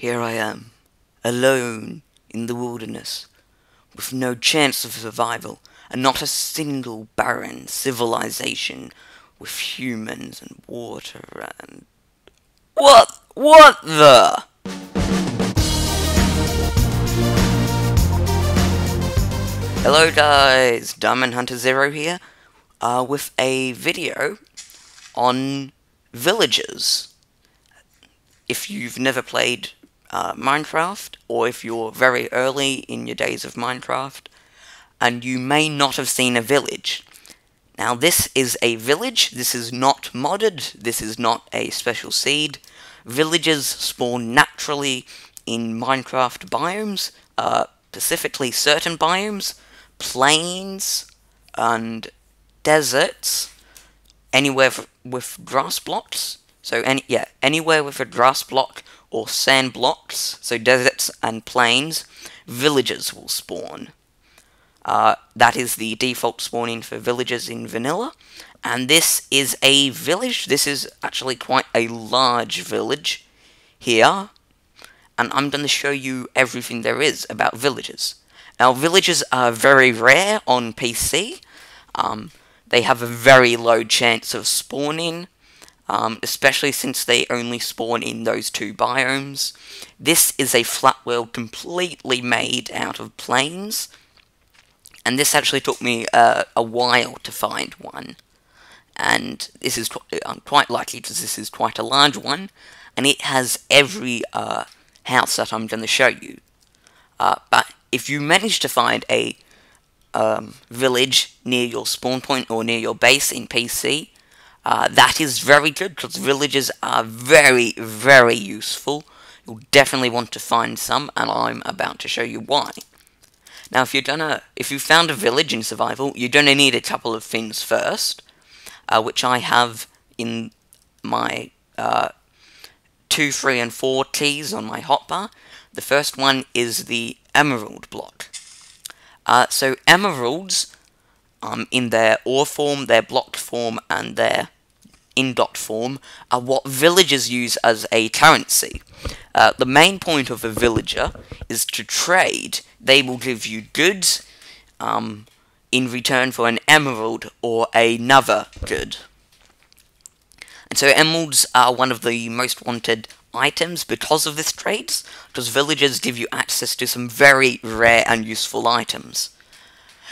Here I am, alone in the wilderness, with no chance of survival, and not a single barren civilization with humans and water and... What? What the? Hello guys, Diamond Hunter Zero here, uh, with a video on villages. If you've never played uh, Minecraft, or if you're very early in your days of Minecraft, and you may not have seen a village. Now this is a village, this is not modded, this is not a special seed. Villages spawn naturally in Minecraft biomes, uh, specifically certain biomes, plains, and deserts, anywhere with grass blocks. So any yeah, anywhere with a grass block or sand blocks, so deserts and plains, villages will spawn. Uh, that is the default spawning for villages in vanilla. And this is a village. This is actually quite a large village here. And I'm going to show you everything there is about villages. Now, villages are very rare on PC. Um, they have a very low chance of spawning, um, especially since they only spawn in those two biomes. This is a flat world completely made out of plains, and this actually took me uh, a while to find one. And this is I'm uh, quite lucky because this is quite a large one, and it has every uh, house that I'm going to show you. Uh, but if you manage to find a um, village near your spawn point or near your base in PC, uh, that is very good because villages are very, very useful. You'll definitely want to find some, and I'm about to show you why. Now, if you're gonna, if you found a village in survival, you're gonna need a couple of things first, uh, which I have in my uh, two, three, and four T's on my hotbar. The first one is the emerald block. Uh, so emeralds, um, in their ore form, their block form, and their ingot form, are what villagers use as a currency. Uh, the main point of a villager is to trade. They will give you goods um, in return for an emerald or another good. And so emeralds are one of the most wanted items because of this trade, because villagers give you access to some very rare and useful items.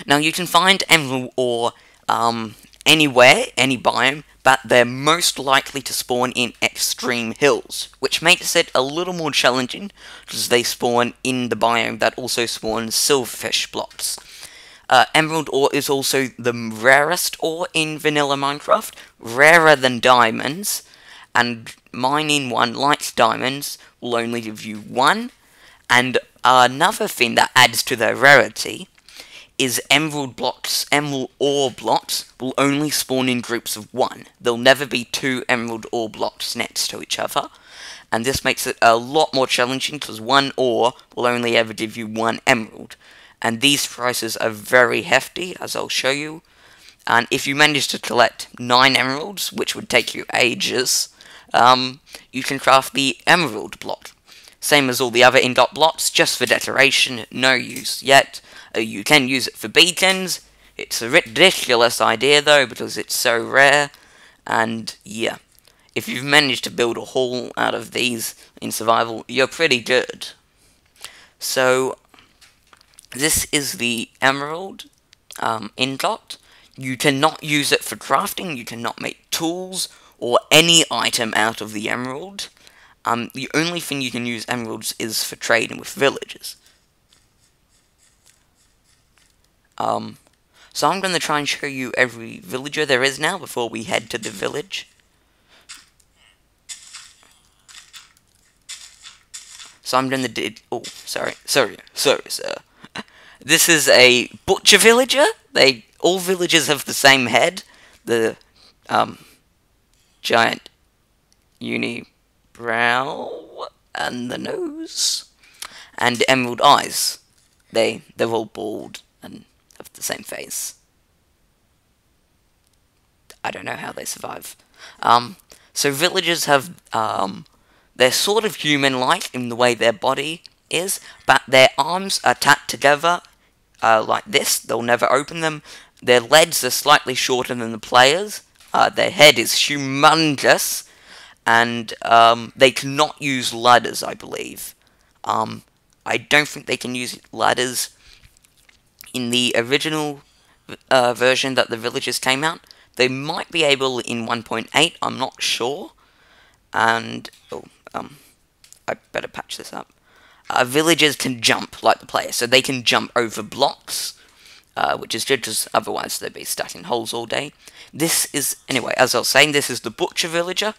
Now you can find emerald ore um, anywhere, any biome, but they're most likely to spawn in extreme hills, which makes it a little more challenging, because they spawn in the biome that also spawns silverfish blocks. Uh, emerald ore is also the rarest ore in vanilla Minecraft, rarer than diamonds, and mining one like diamonds will only give you one. And another thing that adds to their rarity is emerald blocks, emerald ore blocks will only spawn in groups of one. There'll never be two emerald ore blocks next to each other. And this makes it a lot more challenging because one ore will only ever give you one emerald. And these prices are very hefty, as I'll show you. And if you manage to collect 9 emeralds, which would take you ages, um, you can craft the emerald block. Same as all the other ingot blocks, just for decoration, no use yet. Uh, you can use it for beacons. It's a ridiculous idea though, because it's so rare. And yeah, if you've managed to build a hall out of these in survival, you're pretty good. So, this is the emerald um, ingot. You cannot use it for crafting, you cannot make tools or any item out of the emerald. Um, the only thing you can use emeralds is for trading with villagers. Um, so I'm going to try and show you every villager there is now before we head to the village. So I'm going to do... Oh, sorry. Sorry. Sorry, sir. This is a butcher villager. They All villagers have the same head. The um, giant unibrow and the nose and emerald eyes. They they're all bald the same face. I don't know how they survive. Um, so villagers have um, they're sort of human-like in the way their body is, but their arms are tacked together uh, like this. They'll never open them. Their legs are slightly shorter than the players. Uh, their head is humongous, and um, they cannot use ladders, I believe. Um, I don't think they can use ladders in the original uh, version that the villagers came out. They might be able in 1.8, I'm not sure. And, oh, um, I better patch this up. Uh, villagers can jump like the player, so they can jump over blocks, uh, which is good because otherwise they'd be stuck in holes all day. This is, anyway, as I was saying, this is the butcher villager.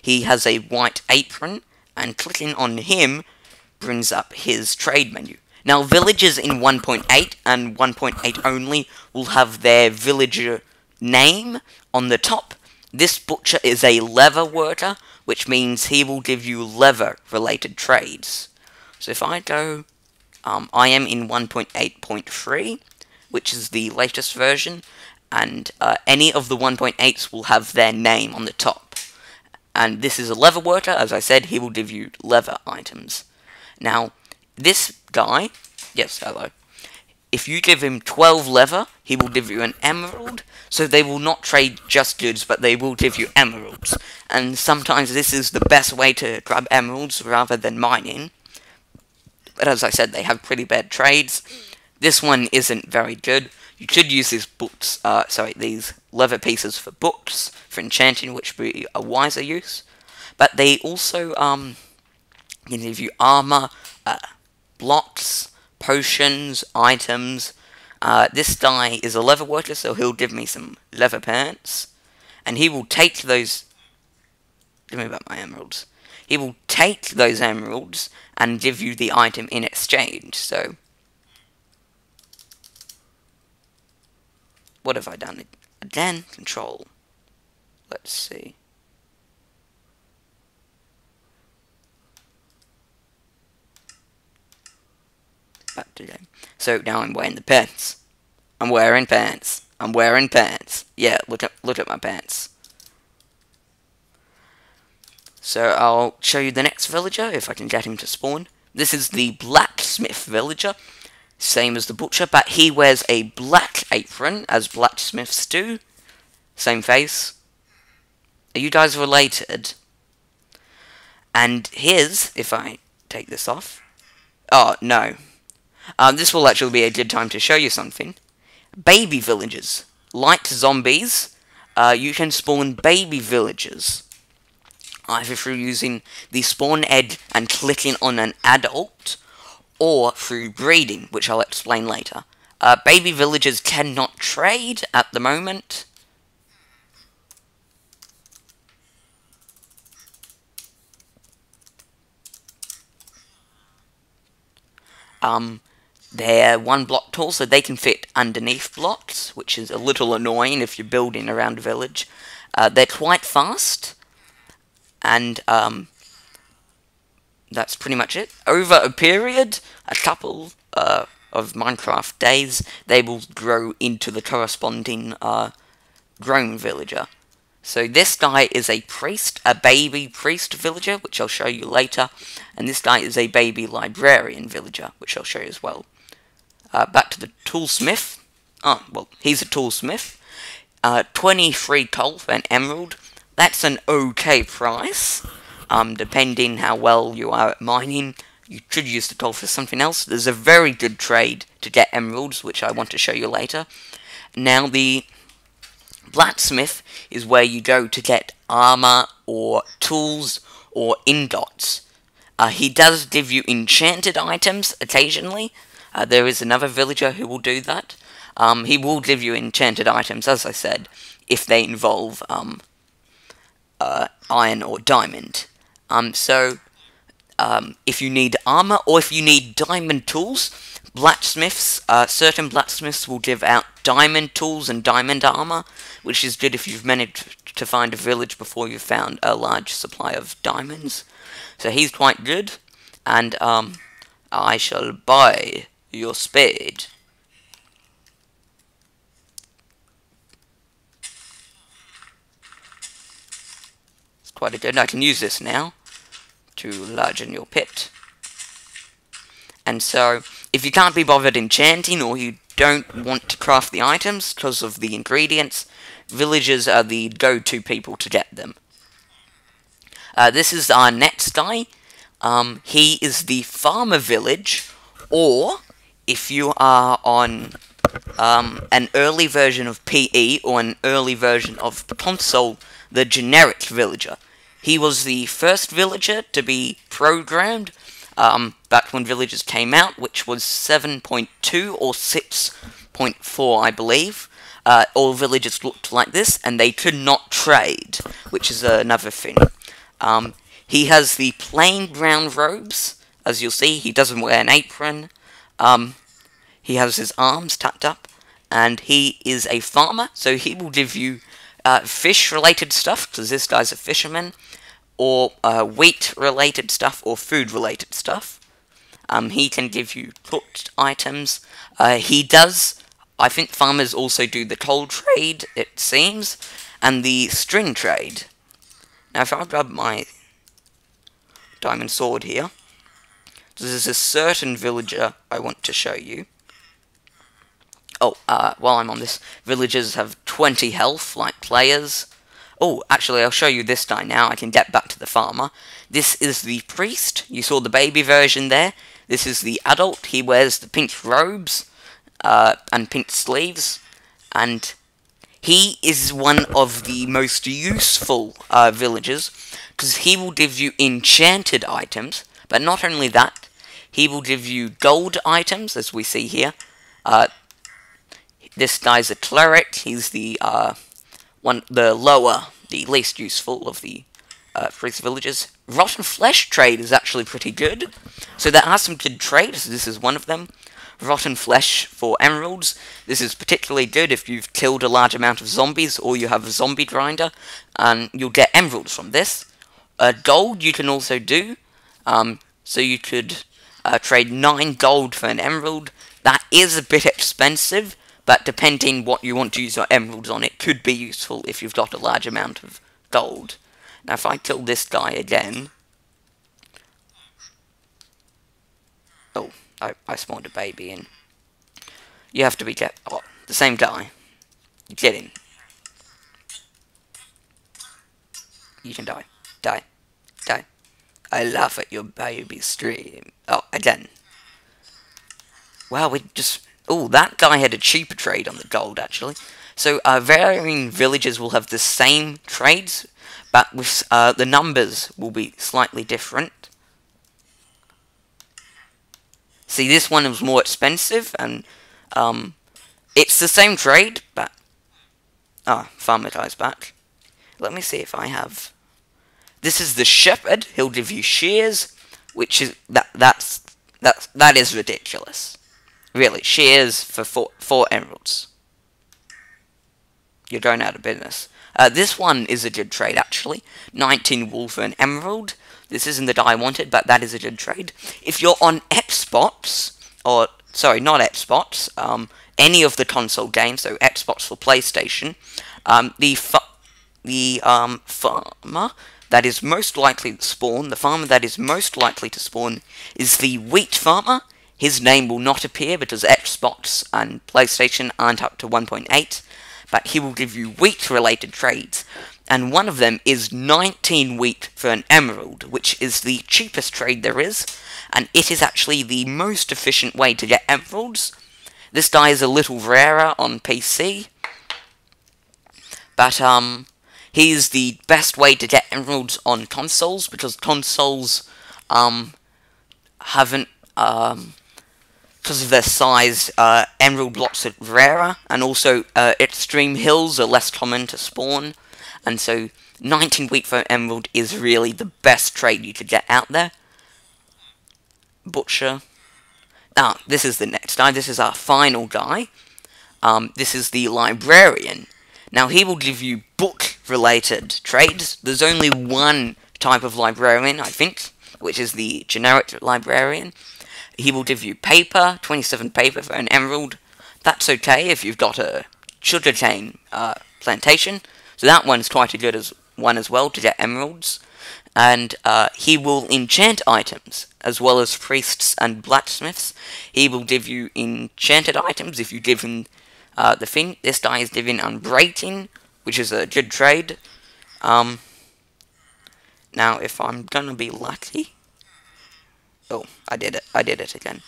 He has a white apron, and clicking on him brings up his trade menu. Now, villagers in 1.8 and 1.8 only will have their villager name on the top. This butcher is a leather worker, which means he will give you leather-related trades. So if I go, um, I am in 1.8.3, which is the latest version, and uh, any of the 1.8s will have their name on the top. And this is a leather worker, as I said, he will give you leather items. Now, this guy, yes, hello, if you give him 12 leather, he will give you an emerald, so they will not trade just goods, but they will give you emeralds. And sometimes this is the best way to grab emeralds rather than mining. But as I said, they have pretty bad trades. This one isn't very good. You could use these books, uh, sorry, these leather pieces for books, for enchanting, which would be a wiser use. But they also, um, can give you armor, uh, blocks, potions, items. Uh, this guy is a leather worker, so he'll give me some leather pants. And he will take those... Give me about my emeralds. He will take those emeralds and give you the item in exchange, so... What have I done? Again, control. Let's see. Back to them. So now I'm wearing the pants. I'm wearing pants. I'm wearing pants. Yeah, look at look at my pants. So I'll show you the next villager if I can get him to spawn. This is the blacksmith villager, same as the butcher, but he wears a black apron as blacksmiths do. Same face. Are you guys related? And his, if I take this off. Oh, no. Um, this will actually be a good time to show you something. Baby villagers. Like zombies, uh, you can spawn baby villagers. Either through using the spawn egg and clicking on an adult, or through breeding, which I'll explain later. Uh, baby villagers cannot trade at the moment. Um, they're one block tall, so they can fit underneath blocks, which is a little annoying if you're building around a village. Uh, they're quite fast, and um, that's pretty much it. Over a period, a couple uh, of Minecraft days, they will grow into the corresponding uh, grown villager. So this guy is a priest, a baby priest villager, which I'll show you later, and this guy is a baby librarian villager, which I'll show you as well. Uh, back to the toolsmith. Oh, well, he's a toolsmith. Uh, 23 coal for an emerald. That's an okay price. Um, depending how well you are at mining, you could use the coal for something else. There's a very good trade to get emeralds, which I want to show you later. Now, the blacksmith is where you go to get armor or tools or ingots. Uh, he does give you enchanted items occasionally, uh, there is another villager who will do that. Um, he will give you enchanted items, as I said, if they involve um, uh, iron or diamond. Um, so, um, if you need armor or if you need diamond tools, blacksmiths, uh, certain blacksmiths will give out diamond tools and diamond armor, which is good if you've managed to find a village before you've found a large supply of diamonds. So he's quite good, and um, I shall buy your spade. It's quite a good. I can use this now to enlarge in your pit. And so, if you can't be bothered enchanting or you don't want to craft the items because of the ingredients, villagers are the go-to people to get them. Uh, this is our next guy. Um, he is the farmer village, or if you are on um, an early version of PE or an early version of console, the generic villager. He was the first villager to be programmed um, back when villagers came out, which was 7.2 or 6.4, I believe. Uh, all villagers looked like this, and they could not trade, which is another thing. Um, he has the plain brown robes, as you'll see. He doesn't wear an apron. Um, he has his arms tucked up, and he is a farmer, so he will give you uh, fish-related stuff, because this guy's a fisherman, or uh, wheat-related stuff, or food-related stuff. Um, he can give you cooked items. Uh, he does, I think farmers also do the coal trade, it seems, and the string trade. Now if I grab my diamond sword here, there's a certain villager I want to show you. Oh, uh, while I'm on this, villagers have 20 health, like players. Oh, actually, I'll show you this guy now. I can get back to the farmer. This is the priest. You saw the baby version there. This is the adult. He wears the pink robes uh, and pink sleeves. And he is one of the most useful uh, villagers because he will give you enchanted items. But not only that, he will give you gold items, as we see here. Uh, this guy's a cleric. He's the uh, one, the lower, the least useful of the uh, priest villages. Rotten flesh trade is actually pretty good. So there are some good trades. This is one of them. Rotten flesh for emeralds. This is particularly good if you've killed a large amount of zombies or you have a zombie grinder, and you'll get emeralds from this. Uh, gold you can also do. Um, so you could uh, trade 9 gold for an emerald. That is a bit expensive, but depending what you want to use your emeralds on, it could be useful if you've got a large amount of gold. Now if I kill this guy again... Oh, I, I spawned a baby in. You have to be kept... Oh, the same guy. Get him. You can die. Die. Die. I laugh at your baby stream. Oh, again. Wow, we just Oh, that guy had a cheaper trade on the gold, actually. So, uh, varying villages will have the same trades, but with uh, the numbers will be slightly different. See, this one was more expensive, and um, it's the same trade, but... Ah, oh, farmer guy's back. Let me see if I have... This is the shepherd. He'll give you shears, which is... that That's... That's, that is ridiculous. Really, shares for four, four emeralds. You're going out of business. Uh, this one is a good trade, actually. 19 wool for an emerald. This isn't the dye I wanted, but that is a good trade. If you're on Xbox, or, sorry, not Xbox, um, any of the console games, so Xbox for PlayStation, um, the, the um, farmer that is most likely to spawn, the farmer that is most likely to spawn is the wheat farmer, his name will not appear because Xbox and PlayStation aren't up to 1.8, but he will give you wheat-related trades, and one of them is 19 wheat for an emerald, which is the cheapest trade there is, and it is actually the most efficient way to get emeralds. This die is a little rarer on PC, but um, he's the best way to get emeralds on consoles, because consoles um, haven't um, because of their size, uh, emerald blocks are rarer, and also uh, extreme hills are less common to spawn, and so 19 wheat for emerald is really the best trade you could get out there. Butcher. Now, this is the next guy, this is our final guy. Um, this is the librarian. Now, he will give you book-related trades. There's only one type of librarian, I think, which is the generic librarian. He will give you paper, 27 paper for an emerald. That's okay if you've got a sugarcane uh, plantation. So that one's quite a good as one as well to get emeralds. and uh, he will enchant items as well as priests and blacksmiths. He will give you enchanted items if you give him uh, the thing. This guy is giving unbreaking, which is a good trade. Um, now, if I'm gonna be lucky, oh, I did it. I did it again.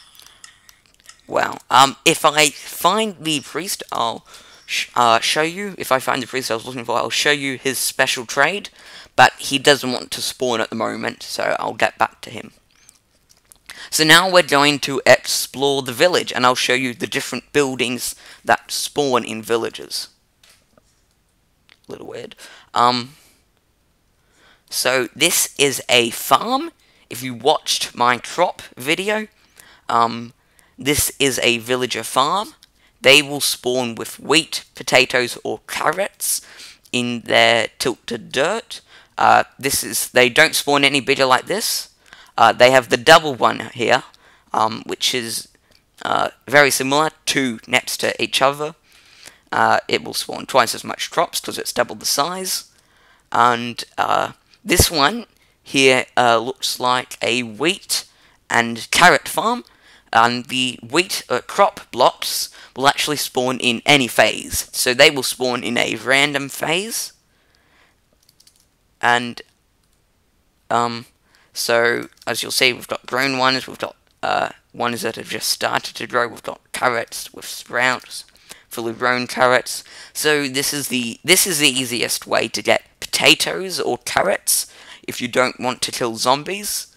Well, um, if I find the priest, I'll sh uh, show you. If I find the priest I was looking for, I'll show you his special trade. But he doesn't want to spawn at the moment, so I'll get back to him. So now we're going to explore the village, and I'll show you the different buildings that spawn in villages. A little weird. Um, so this is a farm. If you watched my crop video, um, this is a villager farm. They will spawn with wheat, potatoes, or carrots in their tilled dirt. Uh, this is they don't spawn any bigger like this. Uh, they have the double one here, um, which is uh, very similar, two next to each other. Uh, it will spawn twice as much crops because it's double the size. And uh, this one here uh, looks like a wheat and carrot farm and the wheat uh, crop blocks will actually spawn in any phase. So they will spawn in a random phase. And, um, so, as you'll see, we've got grown ones, we've got, uh, ones that have just started to grow, we've got carrots with sprouts, fully grown carrots. So this is the, this is the easiest way to get potatoes or carrots if you don't want to kill zombies.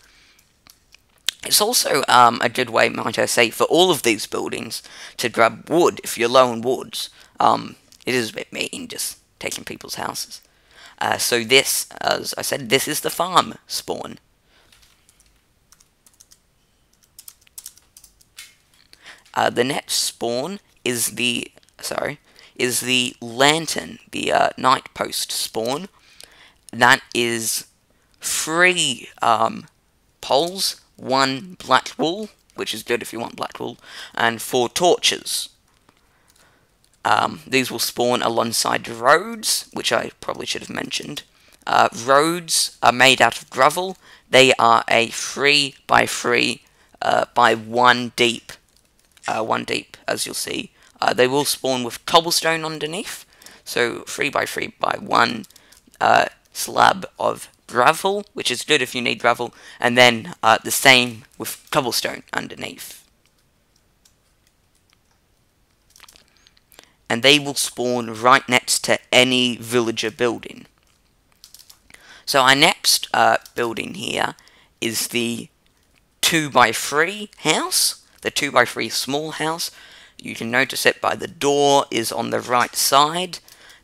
It's also um, a good way, might I say, for all of these buildings to grab wood if you're low on woods. Um, it is a bit mean just taking people's houses. Uh, so this, as I said, this is the farm spawn. Uh, the next spawn is the, sorry, is the lantern, the uh, night post spawn. That is three um, poles one black wool, which is good if you want black wool, and four torches. Um, these will spawn alongside roads, which I probably should have mentioned. Uh, roads are made out of gravel. They are a 3 by 3 uh, by 1 deep. Uh, 1 deep, as you'll see. Uh, they will spawn with cobblestone underneath. So 3 by 3 by 1 uh, slab of gravel, which is good if you need gravel, and then uh, the same with cobblestone underneath. And they will spawn right next to any villager building. So our next uh, building here is the 2x3 house, the 2x3 small house. You can notice it by the door is on the right side.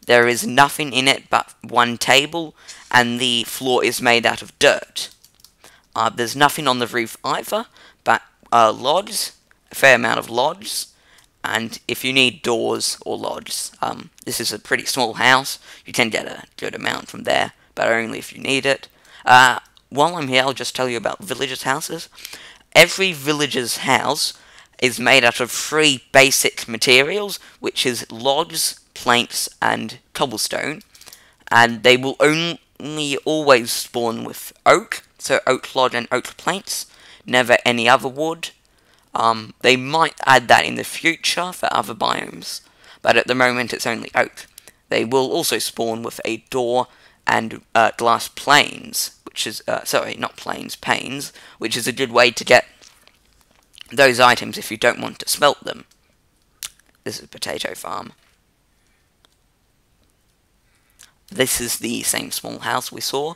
There is nothing in it but one table and the floor is made out of dirt. Uh, there's nothing on the roof either, but uh, logs, a fair amount of logs, and if you need doors or logs, um, this is a pretty small house, you can get a good amount from there, but only if you need it. Uh, while I'm here, I'll just tell you about villagers' houses. Every villager's house is made out of three basic materials, which is logs, planks, and cobblestone, and they will only always spawn with oak, so oak log and oak planks, never any other wood. Um, they might add that in the future for other biomes, but at the moment it's only oak. They will also spawn with a door and uh, glass planes, which is, uh, sorry, not planes, panes, which is a good way to get those items if you don't want to smelt them. This is a potato farm. This is the same small house we saw.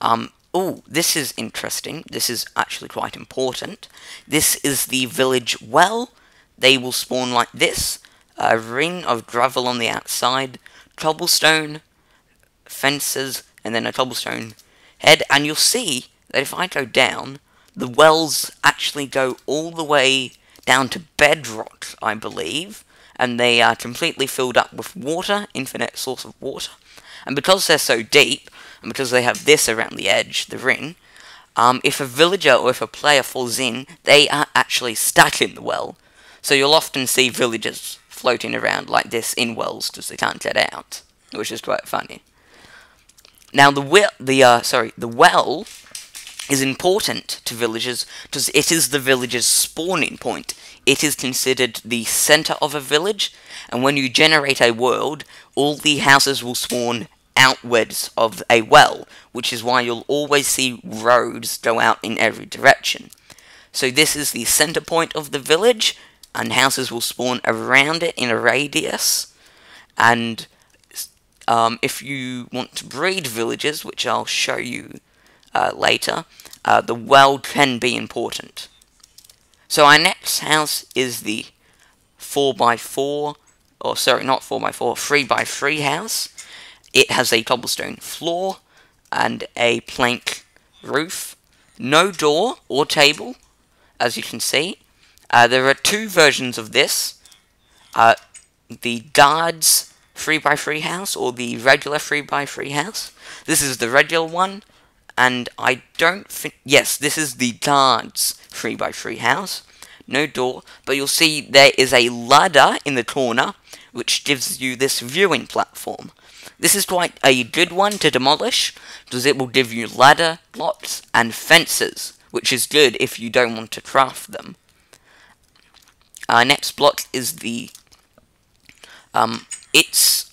Um, oh, this is interesting. This is actually quite important. This is the village well. They will spawn like this. A ring of gravel on the outside, cobblestone, fences, and then a cobblestone head. And you'll see that if I go down, the wells actually go all the way down to bedrock, I believe. And they are completely filled up with water, infinite source of water. And because they're so deep, and because they have this around the edge, the ring, um, if a villager or if a player falls in, they are actually stuck in the well. So you'll often see villagers floating around like this in wells because they can't get out, which is quite funny. Now the well, the uh, sorry, the well is important to villagers because it is the village's spawning point. It is considered the center of a village, and when you generate a world, all the houses will spawn outwards of a well, which is why you'll always see roads go out in every direction. So this is the center point of the village, and houses will spawn around it in a radius. And um, if you want to breed villages, which I'll show you uh, later, uh, the well can be important. So our next house is the 4x4, or sorry, not 4x4, 3x3 house. It has a cobblestone floor and a plank roof. No door or table, as you can see. Uh, there are two versions of this. Uh, the guards 3x3 house or the regular 3x3 house. This is the regular one, and I don't think... Yes, this is the guards 3x3 house. No door, but you'll see there is a ladder in the corner, which gives you this viewing platform. This is quite a good one to demolish, because it will give you ladder, blocks, and fences, which is good if you don't want to craft them. Our next block is the, um, it's,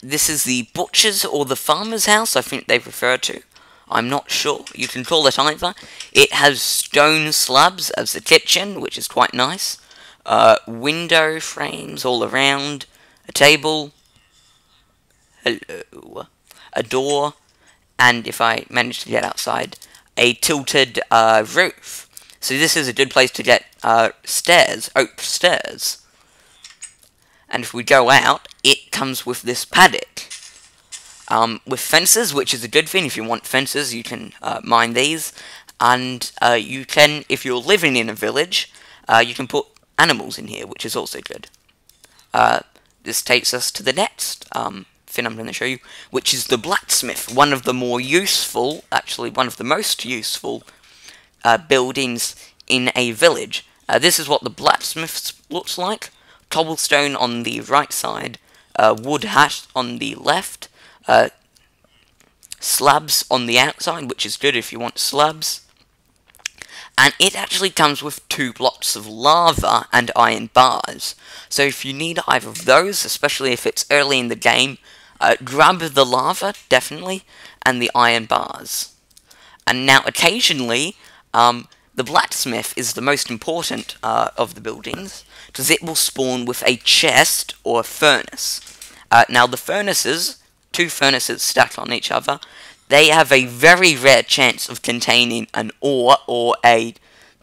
this is the butcher's or the farmer's house, I think they refer to. I'm not sure. You can call it either. It has stone slabs as the kitchen, which is quite nice. Uh, window frames all around. A table. Hello. A door. And if I manage to get outside, a tilted uh, roof. So this is a good place to get uh, stairs, oak stairs. And if we go out, it comes with this paddock. Um, with fences, which is a good thing. If you want fences, you can uh, mine these. And uh, you can, if you're living in a village, uh, you can put animals in here, which is also good. Uh, this takes us to the next um, thing I'm going to show you, which is the blacksmith. One of the more useful, actually one of the most useful uh, buildings in a village. Uh, this is what the blacksmith looks like. Cobblestone on the right side, wood hat on the left, uh, slabs on the outside, which is good if you want slabs. And it actually comes with two blocks of lava and iron bars. So if you need either of those, especially if it's early in the game, uh, grab the lava, definitely, and the iron bars. And now, occasionally, um, the blacksmith is the most important uh, of the buildings, because it will spawn with a chest or a furnace. Uh, now, the furnaces two furnaces stacked on each other, they have a very rare chance of containing an ore or a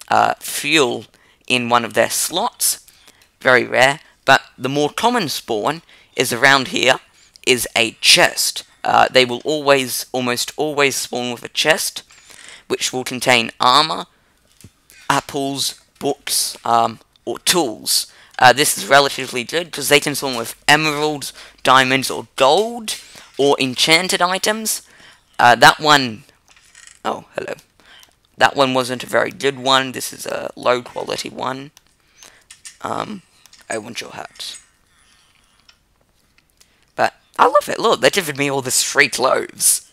uh, fuel in one of their slots. Very rare. But the more common spawn is around here is a chest. Uh, they will always, almost always spawn with a chest, which will contain armor, apples, books, um, or tools. Uh, this is relatively good because they can spawn with emeralds, diamonds, or gold or enchanted items. Uh, that one, oh, hello. That one wasn't a very good one. This is a low quality one. Um, I want your hat. But I love it. Look, they're giving me all this free clothes.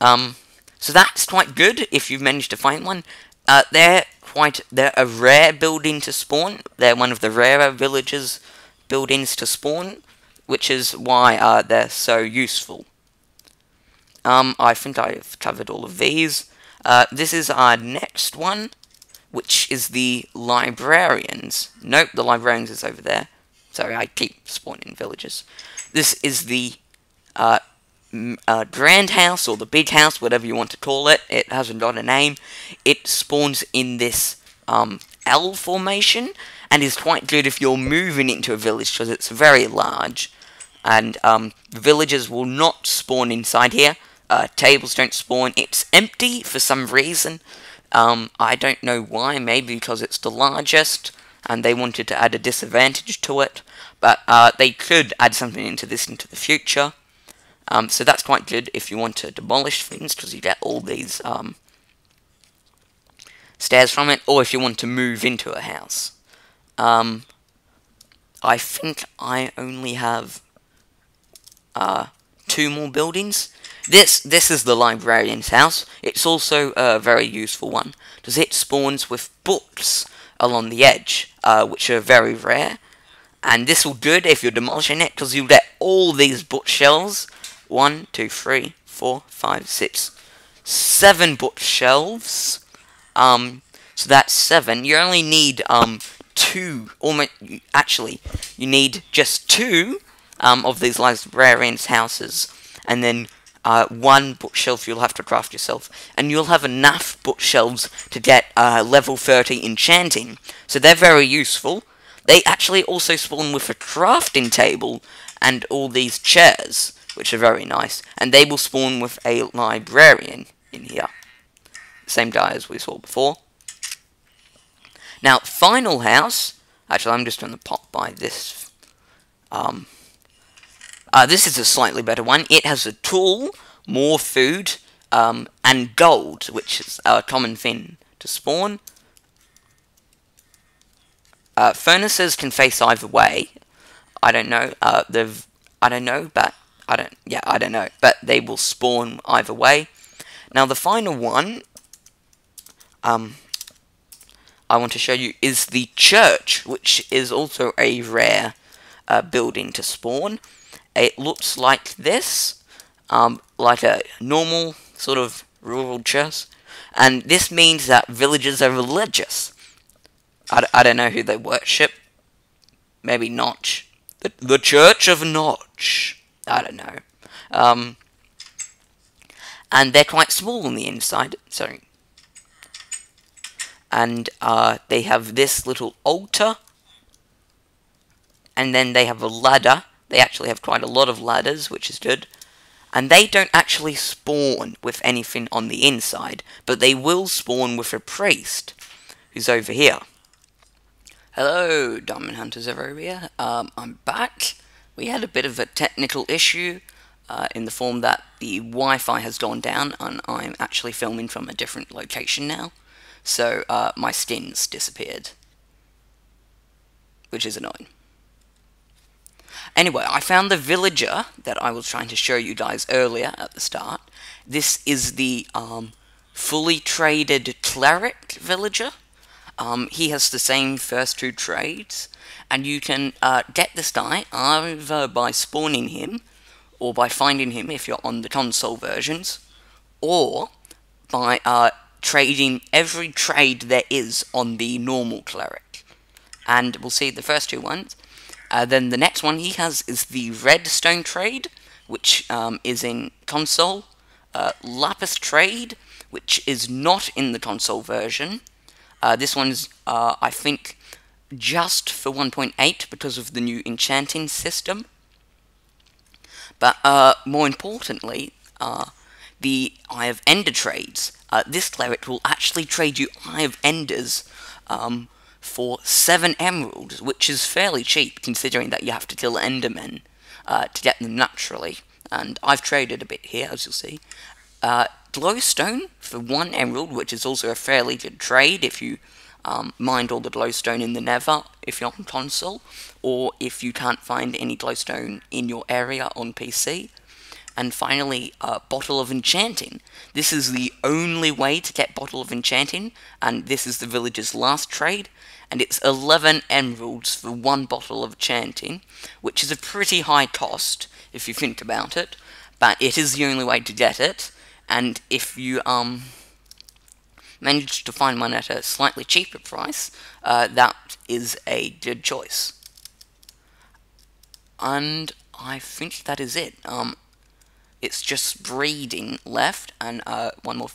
Um, so that's quite good if you've managed to find one. Uh, they're quite, they're a rare building to spawn. They're one of the rarer villages buildings to spawn which is why uh, they're so useful. Um, I think I've covered all of these. Uh, this is our next one, which is the librarians. Nope, the librarians is over there. Sorry, I keep spawning villages. This is the uh, uh, grand house, or the big house, whatever you want to call it. It hasn't got a name. It spawns in this um, L formation, and is quite good if you're moving into a village because it's very large. And um, villagers will not spawn inside here. Uh, tables don't spawn. It's empty for some reason. Um, I don't know why. Maybe because it's the largest and they wanted to add a disadvantage to it. But uh, they could add something into this into the future. Um, so that's quite good if you want to demolish things because you get all these um, stairs from it. Or if you want to move into a house. Um, I think I only have uh, two more buildings. This this is the librarian's house. It's also a very useful one, because it spawns with books along the edge, uh, which are very rare. And this will good if you're demolishing it, because you'll get all these bookshelves. One, two, three, four, five, six, seven bookshelves. Um, so that's seven. You only need um two, almost actually, you need just two um of these librarians' houses, and then uh, one bookshelf you'll have to craft yourself, and you'll have enough bookshelves to get uh, level 30 enchanting. So they're very useful. They actually also spawn with a crafting table and all these chairs, which are very nice, and they will spawn with a librarian in here. Same guy as we saw before. Now, final house. Actually, I'm just going to pop by this um, uh, this is a slightly better one. It has a tool, more food, um, and gold, which is a common thing to spawn. Uh, furnaces can face either way. I don't know. Uh, they've I don't know, but I don't. Yeah, I don't know. But they will spawn either way. Now the final one, um, I want to show you is the church, which is also a rare uh, building to spawn it looks like this, um, like a normal sort of rural church, and this means that villagers are religious. I, I don't know who they worship. Maybe Notch. The, the Church of Notch. I don't know. Um, and they're quite small on the inside. Sorry. And uh, they have this little altar. And then they have a ladder they actually have quite a lot of ladders, which is good. And they don't actually spawn with anything on the inside, but they will spawn with a priest, who's over here. Hello, Diamond Hunters over here. Um, I'm back. We had a bit of a technical issue uh, in the form that the Wi-Fi has gone down, and I'm actually filming from a different location now. So uh, my skins disappeared, which is annoying. Anyway, I found the villager that I was trying to show you guys earlier at the start. This is the um, fully traded cleric villager. Um, he has the same first two trades, and you can uh, get this guy either by spawning him, or by finding him if you're on the console versions, or by uh, trading every trade there is on the normal cleric. And we'll see the first two ones. Uh, then the next one he has is the Redstone Trade, which um, is in console. Uh, Lapis Trade, which is not in the console version. Uh, this one's, uh, I think, just for 1.8 because of the new enchanting system. But uh, more importantly, uh, the Eye of Ender trades. this cleric will actually trade you Eye of Enders um, for 7 emeralds, which is fairly cheap considering that you have to kill endermen uh, to get them naturally. And I've traded a bit here, as you'll see. Uh, glowstone for 1 emerald, which is also a fairly good trade if you um, mind all the glowstone in the nether if you're on console, or if you can't find any glowstone in your area on PC. And finally, uh, Bottle of Enchanting. This is the only way to get Bottle of Enchanting, and this is the village's last trade, and it's 11 emeralds for one bottle of enchanting, which is a pretty high cost, if you think about it, but it is the only way to get it, and if you, um, manage to find one at a slightly cheaper price, uh, that is a good choice. And I think that is it. Um, it's just breeding left, and uh, one more.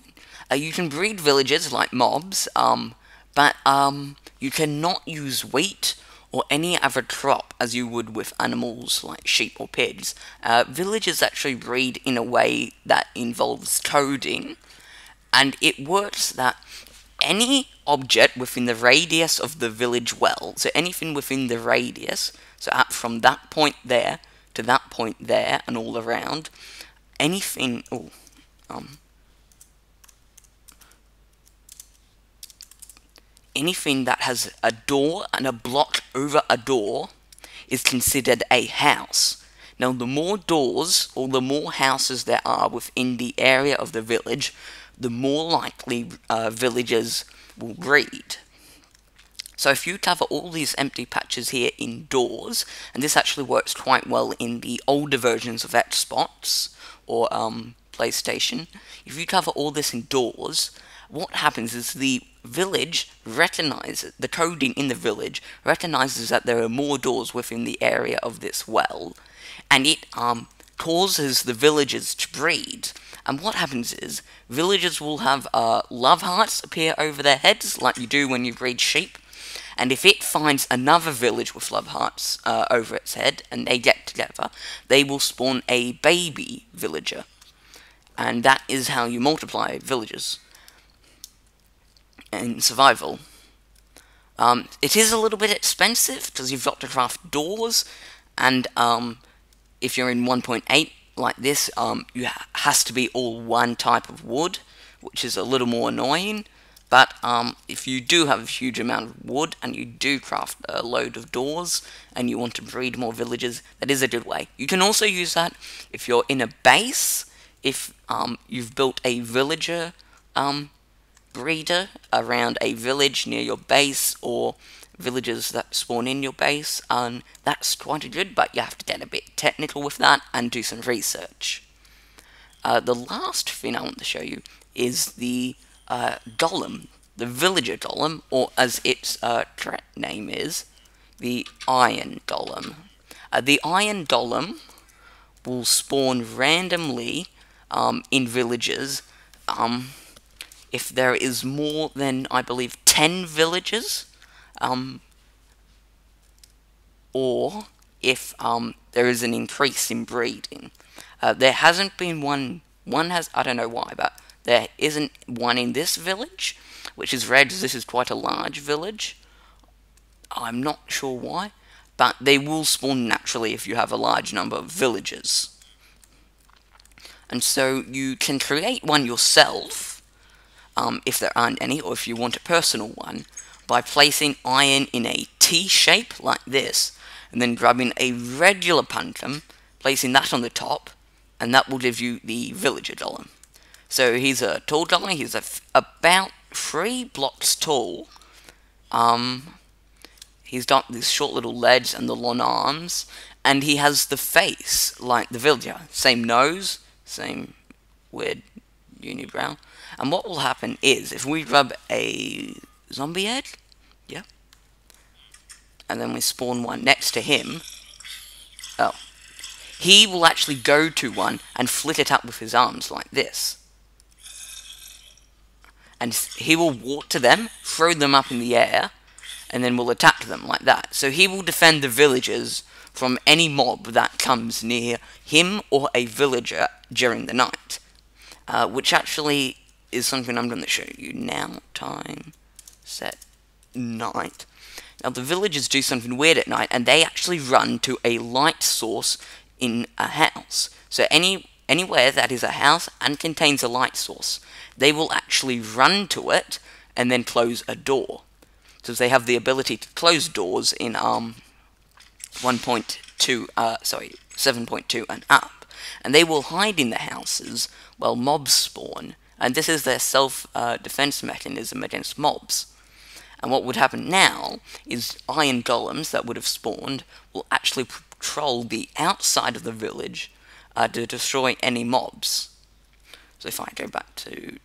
Uh, you can breed villagers like mobs, um, but um, you cannot use wheat or any other crop as you would with animals like sheep or pigs. Uh, villagers actually breed in a way that involves coding, and it works that any object within the radius of the village well, so anything within the radius, so up from that point there to that point there and all around, anything, oh, um, anything that has a door and a block over a door is considered a house. Now, the more doors or the more houses there are within the area of the village, the more likely uh, villagers will breed. So if you cover all these empty patches here indoors, and this actually works quite well in the older versions of Xbox or um, PlayStation, if you cover all this indoors, what happens is the village recognizes, the coding in the village recognizes that there are more doors within the area of this well, and it um, causes the villagers to breed. And what happens is, villagers will have uh, love hearts appear over their heads, like you do when you breed sheep. And if it finds another village with love hearts uh, over its head, and they get together, they will spawn a baby villager. And that is how you multiply villagers in survival. Um, it is a little bit expensive because you've got to craft doors, and um, if you're in 1.8 like this, um, you ha has to be all one type of wood, which is a little more annoying. But um, if you do have a huge amount of wood and you do craft a load of doors and you want to breed more villagers, that is a good way. You can also use that if you're in a base, if um, you've built a villager um, breeder around a village near your base or villages that spawn in your base, and that's quite a good, but you have to get a bit technical with that and do some research. Uh, the last thing I want to show you is the uh, golem, the villager golem, or as its uh, correct name is, the iron golem. Uh, the iron golem will spawn randomly um, in villages um, if there is more than, I believe, 10 villages, um, or if um, there is an increase in breeding. Uh, there hasn't been one, one has, I don't know why, but there isn't one in this village, which is red, this is quite a large village. I'm not sure why, but they will spawn naturally if you have a large number of villagers. And so you can create one yourself, um, if there aren't any, or if you want a personal one, by placing iron in a T shape like this, and then grabbing a regular pumpkin, placing that on the top, and that will give you the villager golem. So he's a tall guy, he's a about three blocks tall. Um, he's got this short little legs and the long arms, and he has the face like the villager. Same nose, same weird unibrow. And what will happen is, if we rub a zombie egg, yeah, and then we spawn one next to him, oh, he will actually go to one and flit it up with his arms like this. And he will walk to them, throw them up in the air, and then will attack them like that. So he will defend the villagers from any mob that comes near him or a villager during the night. Uh, which actually is something I'm going to show you now. Time, set, night. Now the villagers do something weird at night, and they actually run to a light source in a house. So any anywhere that is a house and contains a light source, they will actually run to it and then close a door. So they have the ability to close doors in um 1.2 uh sorry 7.2 and up, and they will hide in the houses while mobs spawn and this is their self-defense uh, mechanism against mobs. And what would happen now is iron golems that would have spawned will actually patrol the outside of the village uh, to destroy any mobs. So if I go back to...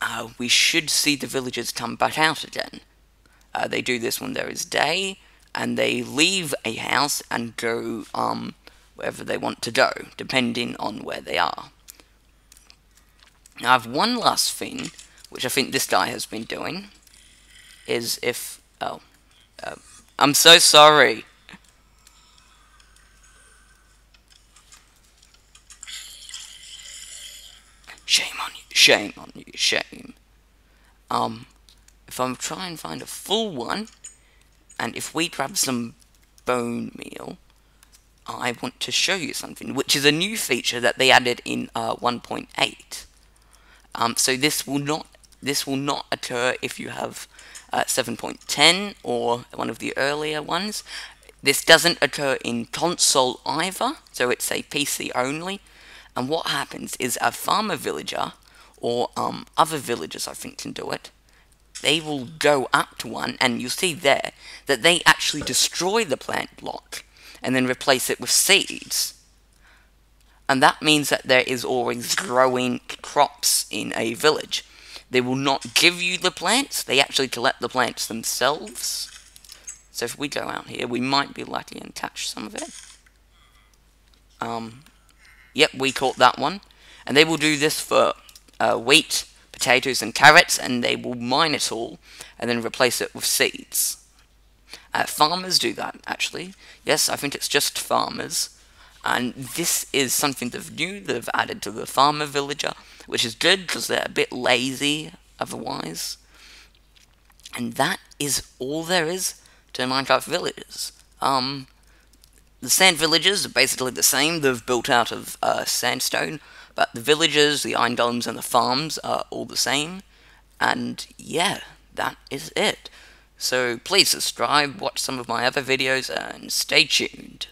Uh, we should see the villagers come back out again. Uh, they do this when there is day, and they leave a house and go um, wherever they want to go, depending on where they are. Now, I have one last thing, which I think this guy has been doing, is if... Oh. Uh, I'm so sorry. Shame on you, shame. Um, if I'm trying to find a full one, and if we grab some bone meal, I want to show you something, which is a new feature that they added in uh, 1.8. Um, so this will not this will not occur if you have uh, 7.10 or one of the earlier ones. This doesn't occur in console either, so it's a PC only. And what happens is a farmer villager, or um, other villagers I think can do it, they will go up to one, and you'll see there that they actually destroy the plant block and then replace it with seeds. And that means that there is always growing crops in a village. They will not give you the plants, they actually collect the plants themselves. So if we go out here, we might be lucky and catch some of it. Um, yep, we caught that one. And they will do this for uh, wheat, potatoes, and carrots, and they will mine it all, and then replace it with seeds. Uh, farmers do that, actually. Yes, I think it's just farmers. And this is something they've new, they've added to the farmer villager, which is good, because they're a bit lazy otherwise. And that is all there is to Minecraft villages. Um, the sand villages are basically the same. They've built out of uh, sandstone, but the villages, the iron golems, and the farms are all the same. And yeah, that is it. So please subscribe, watch some of my other videos, and stay tuned.